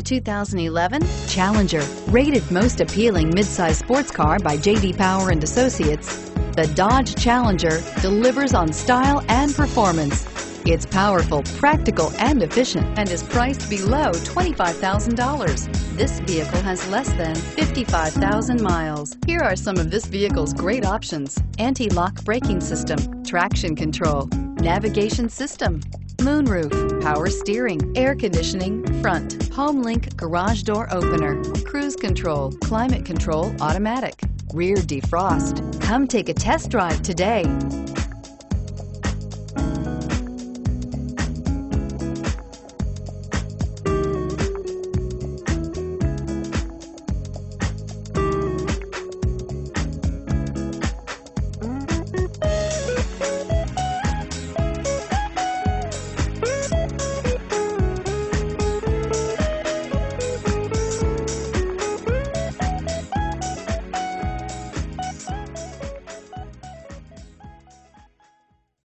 The 2011 Challenger, rated most appealing midsize sports car by J.D. Power and Associates, the Dodge Challenger delivers on style and performance. It's powerful, practical, and efficient and is priced below $25,000. This vehicle has less than 55,000 miles. Here are some of this vehicle's great options. Anti-lock braking system, traction control, navigation system, moonroof, power steering, air conditioning, front, HomeLink garage door opener, cruise control, climate control automatic, rear defrost. Come take a test drive today.